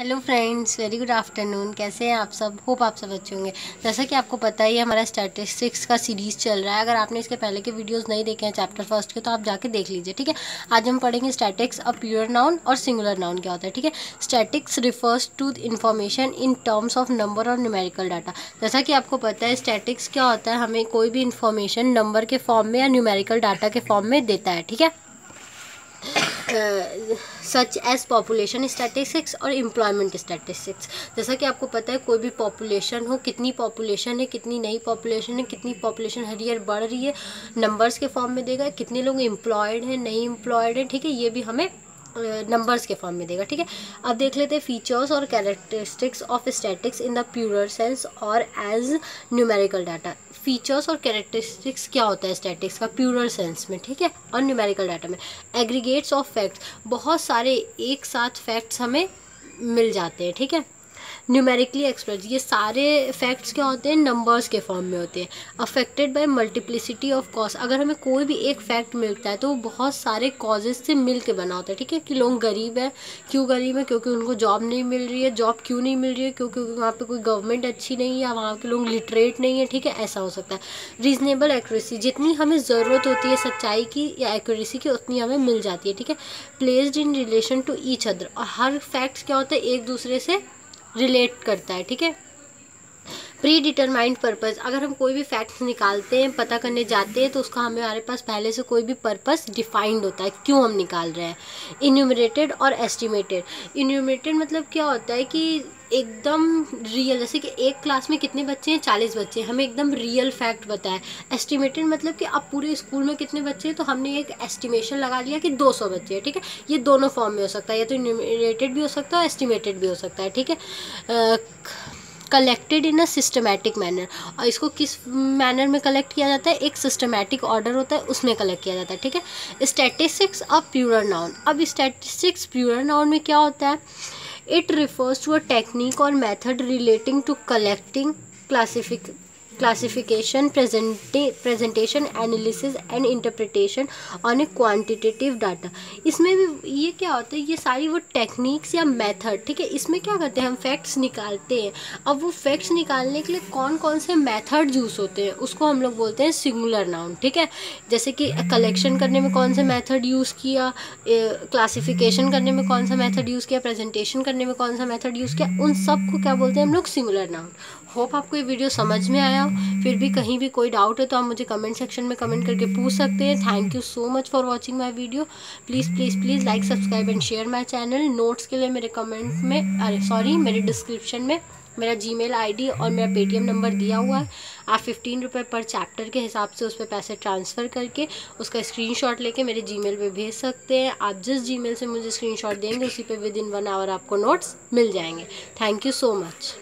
Hello friends very good afternoon कैसे हैं आप सब? होप आप सब अच्छे होंगे। जैसा कि आपको पता ही है, हमारा स्टैटिस्टिक्स का सीरीज़ चल रहा है। अगर आपने इसके पहले के वीडियोस नहीं देखे हैं चैप्टर फ़र्स्ट के तो आप जाके देख लीजिए, ठीक है? आज हम पढ़ेंगे स्टैटिक्स अ प्योर नाउन और सिंगुलर नाउन क्या होता है, ठीक है? Statistics refers to information in terms of number और न्यूमेरिकल डाटा जैसा कि आपको पता है स्टैटिक्स क्या होता है? हमें कोई भी इन्फॉर्मेशन नंबर के फॉर्म में या न्यूमेरिकल डाटा के फॉर्म में देता है, ठीक है? सच एज पॉपुलेशन स्टैटिस्टिक्स और एम्प्लॉयमेंट स्टैटिस्टिक्स जैसा कि आपको पता है, कोई भी पॉपुलेशन हो, कितनी पॉपुलेशन है, कितनी नई पॉपुलेशन है, कितनी पॉपुलेशन हर ईयर बढ़ रही है नंबर्स के फॉर्म में देगा, कितने लोग एम्प्लॉयड हैं नई एम्प्लॉयड हैं, ठीक है, ये भी हमें नंबर्स के फॉर्म में देगा, ठीक है? अब देख लेते हैं फीचर्स और characteristics of statistics in the plural sense और एज न्यूमेरिकल डाटा फीचर्स और कैरेक्टरिस्टिक्स क्या होता है स्टैटिक्स का? प्यूरर सेंस में, ठीक है? और न्यूमेरिकल डाटा में. एग्रीगेट्स ऑफ़ फैक्ट्स बहुत सारे एक साथ फैक्ट्स हमें मिल जाते हैं, ठीक है? न्यूमेरिकली एक्सप्रेस ये सारे फैक्ट्स क्या होते हैं? नंबर्स के फॉर्म में होते हैं। Affected by multiplicity of cause अगर हमें कोई भी एक फैक्ट मिलता है तो वो बहुत सारे कॉजेज से मिल के बना होता है, ठीक है? कि लोग गरीब है। क्यों गरीब है? क्योंकि उनको जॉब नहीं मिल रही है। जॉब क्यों नहीं मिल रही है? क्योंकि वहाँ पर कोई गवर्नमेंट अच्छी नहीं है वहाँ के लोग लिटरेट नहीं है, ठीक है? ऐसा हो सकता है। रीजनेबल एक्यूरेसी जितनी हमें ज़रूरत होती है सच्चाई की या एक्यूरेसी की, उतनी हमें मिल जाती है, ठीक है? Placed in relation to each other और हर फैक्ट्स क्या होता है? एक दूसरे से रिलेट करता है ठीक है? प्री डिटरमाइंड पर्पज़ अगर हम कोई भी फैक्ट्स निकालते हैं, पता करने जाते हैं तो उसका हमें हमारे पास पहले से कोई भी पर्पस डिफाइंड होता है, क्यों हम निकाल रहे हैं। इन्यूमरेटेड और एस्टिमेटेड इन्यूमरेटेड मतलब क्या होता है कि एकदम रियल जैसे कि एक क्लास में कितने बच्चे हैं? चालीस बच्चे हैं। हमें एकदम रियल फैक्ट बताया एस्टिमेटेड मतलब कि अब पूरे स्कूल में कितने बच्चे हैं? तो हमने एक एस्टिमेशन लगा लिया कि 200 बच्चे हैं, ठीक है? ये दोनों फॉर्म में हो सकता है। या तो न्यूमरेटेड भी हो सकता है एस्टिमेटेड भी हो सकता है, ठीक है? Collected in a systematic manner और इसको किस मैनर में कलेक्ट किया जाता है? एक सिस्टमेटिक ऑर्डर होता है, उसमें कलेक्ट किया जाता है, ठीक है? स्टैटिस्टिक्स ऑफ़ प्यूरर नाउन अब स्टैटिस्टिक्स प्यूरर नाउन में क्या होता है? It refers to a technique और मैथड रिलेटिंग टू कलेक्टिंग क्लासिफिक classification presentation, analysis and interpretation on a quantitative data. इसमें भी ये क्या होता है? ये सारी वो टेक्निक्स या मेथड ठीक है? इसमें क्या करते हैं हम? फैक्ट्स निकालते हैं। अब वो फैक्ट्स निकालने के लिए कौन कौन से मेथड यूज़ होते हैं? उसको हम लोग बोलते हैं सिंगुलर नाउन ठीक है? जैसे कि कलेक्शन करने में कौन से मेथड यूज़ किया क्लासिफिकेशन करने में कौन सा मेथड यूज़ किया प्रेजेंटेशन करने में कौन सा मेथड यूज़ किया, उन सबको क्या बोलते हैं हम लोग? सिंगुलर नाउन होप आपको ये वीडियो समझ में आया हो। फिर भी कहीं भी कोई डाउट है तो आप मुझे कमेंट सेक्शन में कमेंट करके पूछ सकते हैं। Thank you so much for watching my video please please please like subscribe and share my channel notes के लिए मेरे कमेंट में, अरे सॉरी मेरे डिस्क्रिप्शन में मेरा जी मेल और मेरा पेटीएम नंबर दिया हुआ है। आप फिफ्टीन रुपये पर चैप्टर के हिसाब से उस पर पैसे ट्रांसफ़र करके उसका स्क्रीनशॉट लेके मेरे जीमेल पे भेज सकते हैं। आप जिस जीमेल से मुझे स्क्रीनशॉट देंगे, उसी पे विद इन वन आवर आपको नोट्स मिल जाएँगे। Thank you so much